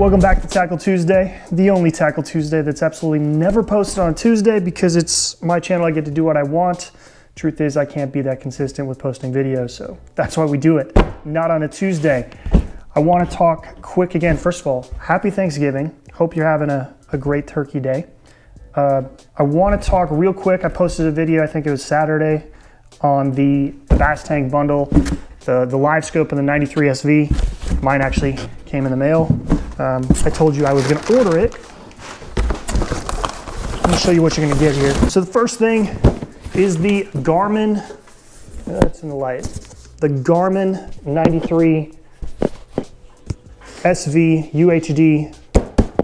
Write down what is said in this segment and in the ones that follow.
Welcome back to Tackle Tuesday, the only Tackle Tuesday that's absolutely never posted on Tuesday because it's my channel. I get to do what I want. Truth is, I can't be that consistent with posting videos, so that's why we do it, not on a Tuesday. I want to talk quick again. First of all, happy Thanksgiving. Hope you're having a, a great turkey day. Uh, I want to talk real quick. I posted a video, I think it was Saturday, on the Bass Tank bundle, the, the LiveScope and the 93 SV. Mine actually came in the mail. Um, I told you I was gonna order it. Let me show you what you're gonna get here. So the first thing is the Garmin, that's in the light, the Garmin 93 SV UHD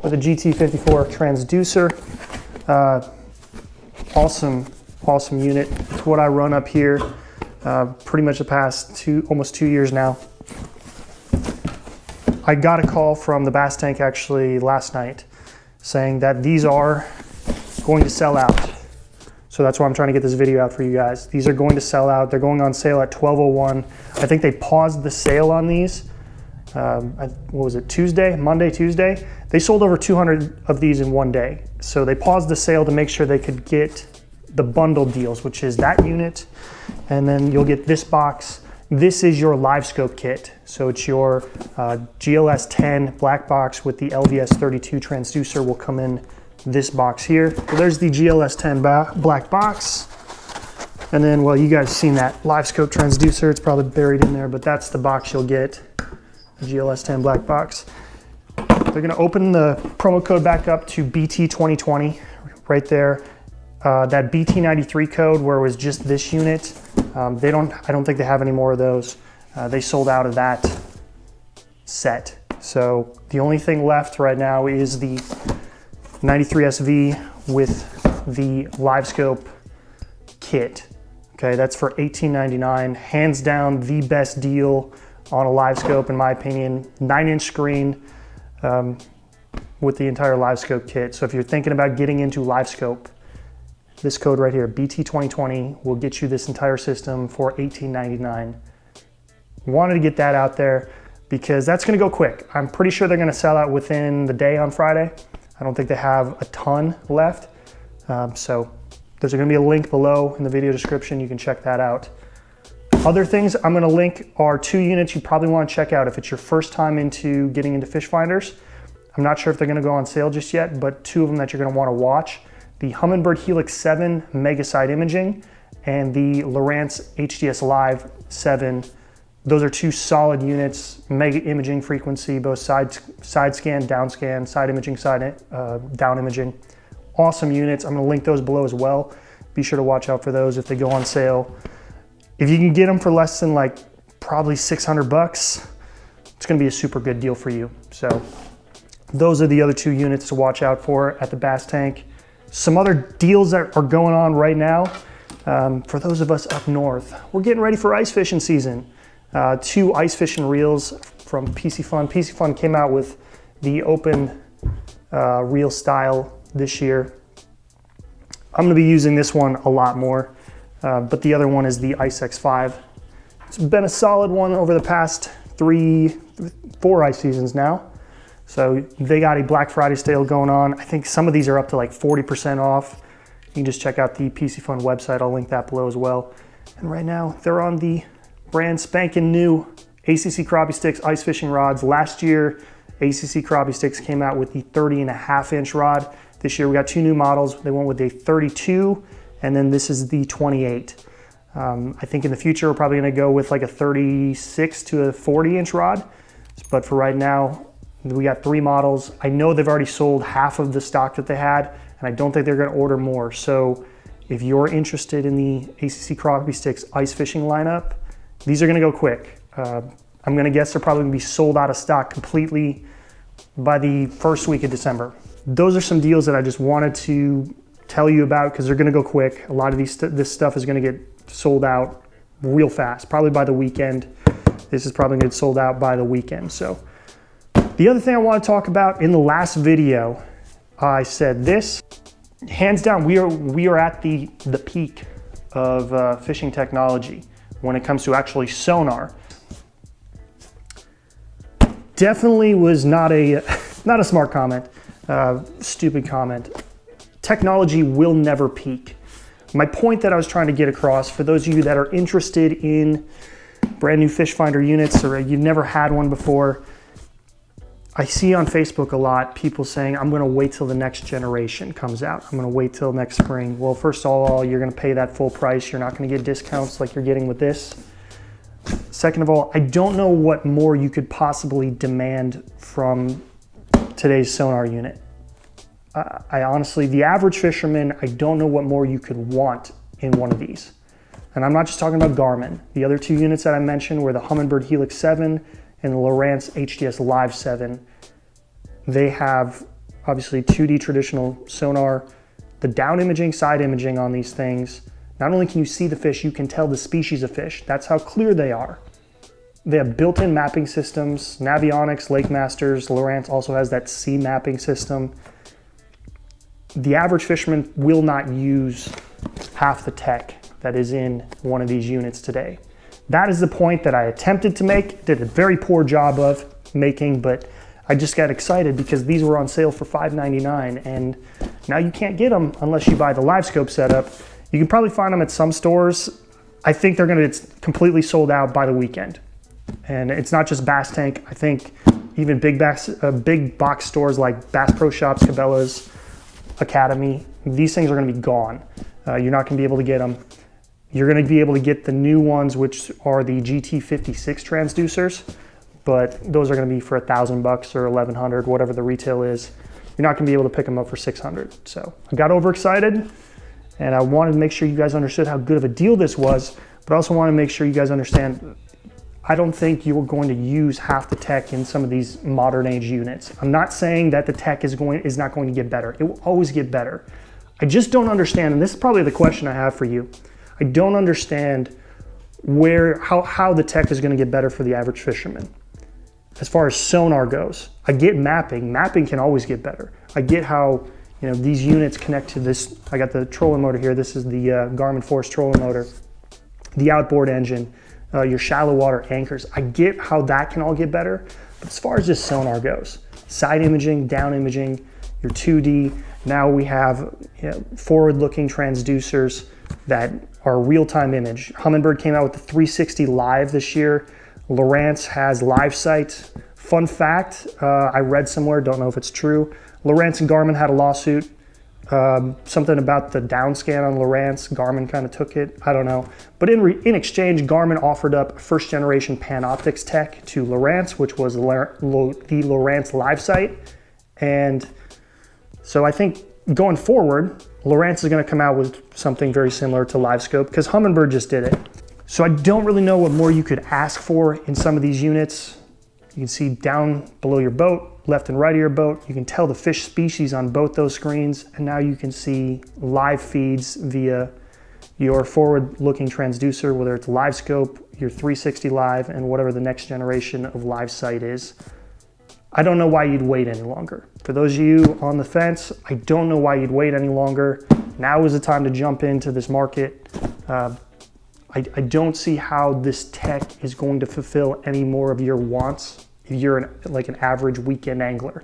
with a GT54 transducer. Uh, awesome, awesome unit. It's what I run up here uh, pretty much the past two, almost two years now. I got a call from the Bass Tank actually last night saying that these are going to sell out. So that's why I'm trying to get this video out for you guys. These are going to sell out. They're going on sale at 12.01. I think they paused the sale on these. Um, what was it, Tuesday, Monday, Tuesday? They sold over 200 of these in one day. So they paused the sale to make sure they could get the bundle deals, which is that unit. And then you'll get this box this is your LiveScope kit. So it's your uh, GLS 10 black box with the LVS 32 transducer will come in this box here. So there's the GLS 10 black box. And then, well, you guys seen that LiveScope transducer. It's probably buried in there, but that's the box you'll get, the GLS 10 black box. They're gonna open the promo code back up to BT 2020 right there. Uh, that BT93 code where it was just this unit, um, they don't, I don't think they have any more of those. Uh, they sold out of that set. So the only thing left right now is the 93SV with the LiveScope kit. Okay, that's for $18.99. Hands down the best deal on a LiveScope in my opinion. Nine inch screen um, with the entire LiveScope kit. So if you're thinking about getting into LiveScope, this code right here, BT2020, will get you this entire system for $18.99. Wanted to get that out there because that's gonna go quick. I'm pretty sure they're gonna sell out within the day on Friday. I don't think they have a ton left. Um, so there's gonna be a link below in the video description. You can check that out. Other things I'm gonna link are two units you probably wanna check out if it's your first time into getting into fish finders. I'm not sure if they're gonna go on sale just yet, but two of them that you're gonna wanna watch the Humminbird Helix 7 Mega Side Imaging and the Lowrance HDS Live 7. Those are two solid units, mega imaging frequency, both side, side scan, down scan, side imaging, side uh, down imaging. Awesome units. I'm gonna link those below as well. Be sure to watch out for those if they go on sale. If you can get them for less than like probably 600 bucks, it's gonna be a super good deal for you. So those are the other two units to watch out for at the Bass Tank. Some other deals that are going on right now um, for those of us up north. We're getting ready for ice fishing season. Uh, two ice fishing reels from Piscifun. PC Fun came out with the open uh, reel style this year. I'm gonna be using this one a lot more, uh, but the other one is the Ice X5. It's been a solid one over the past three, four ice seasons now. So they got a Black Friday sale going on. I think some of these are up to like 40% off. You can just check out the Piscifun website. I'll link that below as well. And right now they're on the brand spanking new ACC Crappie Stix ice fishing rods. Last year, ACC Crappie Stix came out with the 30 and a half inch rod. This year we got two new models. They went with a 32 and then this is the 28. Um, I think in the future we're probably gonna go with like a 36 to a 40 inch rod. But for right now, we got three models. I know they've already sold half of the stock that they had, and I don't think they're gonna order more. So if you're interested in the ACC Crappie Stix ice fishing lineup, these are gonna go quick. Uh, I'm gonna guess they're probably gonna be sold out of stock completely by the first week of December. Those are some deals that I just wanted to tell you about because they're gonna go quick. A lot of these this stuff is gonna get sold out real fast, probably by the weekend. This is probably gonna get sold out by the weekend. So the other thing I want to talk about in the last video, I said this, hands down, we are, we are at the, the peak of uh, fishing technology when it comes to actually sonar. Definitely was not a, not a smart comment, uh, stupid comment. Technology will never peak. My point that I was trying to get across for those of you that are interested in brand new fish finder units or you've never had one before, I see on Facebook a lot people saying, I'm gonna wait till the next generation comes out. I'm gonna wait till next spring. Well, first of all, you're gonna pay that full price. You're not gonna get discounts like you're getting with this. Second of all, I don't know what more you could possibly demand from today's sonar unit. Uh, I honestly, the average fisherman, I don't know what more you could want in one of these. And I'm not just talking about Garmin. The other two units that I mentioned were the Humminbird Helix 7 and Lowrance HDS Live 7. They have obviously 2D traditional sonar, the down imaging, side imaging on these things. Not only can you see the fish, you can tell the species of fish. That's how clear they are. They have built-in mapping systems. Navionics, Lake Masters, Lowrance also has that sea mapping system. The average fisherman will not use half the tech that is in one of these units today. That is the point that I attempted to make, did a very poor job of making, but I just got excited because these were on sale for $5.99 and now you can't get them unless you buy the LiveScope setup. You can probably find them at some stores. I think they're gonna be completely sold out by the weekend. And it's not just Bass Tank. I think even big, bass, uh, big box stores like Bass Pro Shops, Cabela's, Academy, these things are gonna be gone. Uh, you're not gonna be able to get them. You're gonna be able to get the new ones, which are the GT56 transducers, but those are gonna be for a thousand bucks or 1100, whatever the retail is. You're not gonna be able to pick them up for 600. So I got overexcited and I wanted to make sure you guys understood how good of a deal this was, but I also want to make sure you guys understand I don't think you're going to use half the tech in some of these modern age units. I'm not saying that the tech is going is not going to get better. It will always get better. I just don't understand, and this is probably the question I have for you. I don't understand where how, how the tech is going to get better for the average fisherman. As far as sonar goes, I get mapping. Mapping can always get better. I get how you know these units connect to this. I got the trolling motor here. This is the uh, Garmin Force trolling motor, the outboard engine, uh, your shallow water anchors. I get how that can all get better, but as far as this sonar goes, side imaging, down imaging, your 2D. Now we have you know, forward-looking transducers that are real-time image. Humminbird came out with the 360 Live this year. Lowrance has Live LiveSight. Fun fact, uh, I read somewhere, don't know if it's true, Lowrance and Garmin had a lawsuit. Um, something about the downscan on Lowrance, Garmin kind of took it. I don't know. But in, in exchange, Garmin offered up first generation Panoptix tech to Lowrance, which was the Lowrance LiveSight. And so I think going forward, Lowrance is going to come out with something very similar to LiveScope because Humminbird just did it. So I don't really know what more you could ask for in some of these units. You can see down below your boat, left and right of your boat. You can tell the fish species on both those screens. And now you can see live feeds via your forward looking transducer, whether it's LiveScope, your 360 live, and whatever the next generation of LiveSight is. I don't know why you'd wait any longer. For those of you on the fence, I don't know why you'd wait any longer. Now is the time to jump into this market. Uh, I, I, don't see how this tech is going to fulfill any more of your wants if you're an, like an average weekend angler.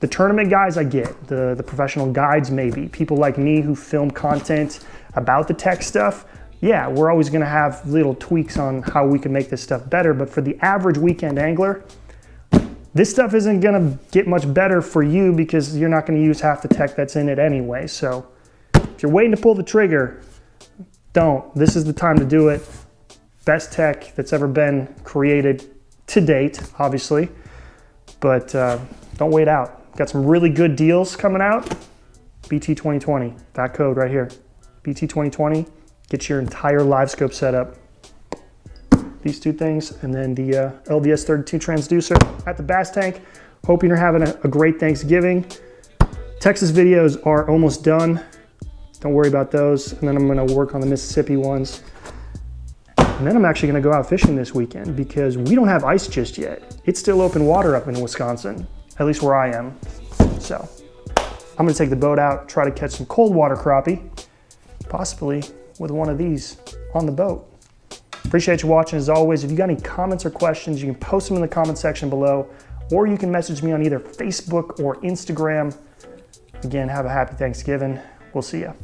The tournament guys, I get. The, the professional guides, maybe. People like me who film content about the tech stuff, yeah, we're always gonna have little tweaks on how we can make this stuff better. But for the average weekend angler, this stuff isn't gonna get much better for you because you're not gonna use half the tech that's in it anyway. So if you're waiting to pull the trigger, don't. This is the time to do it. Best tech that's ever been created to date, obviously, but uh, don't wait out. Got some really good deals coming out. BT 2020, that code right here. BT 2020, get your entire LiveScope setup these two things, and then the uh, LVS 32 transducer at the Bass Tank. Hoping you're having a, a great Thanksgiving. Texas videos are almost done. Don't worry about those. And then I'm gonna work on the Mississippi ones. And then I'm actually gonna go out fishing this weekend because we don't have ice just yet. It's still open water up in Wisconsin, at least where I am. So I'm gonna take the boat out, try to catch some cold water crappie, possibly with one of these on the boat. Appreciate you watching as always. If you got any comments or questions, you can post them in the comment section below, or you can message me on either Facebook or Instagram. Again, have a happy Thanksgiving. We'll see you.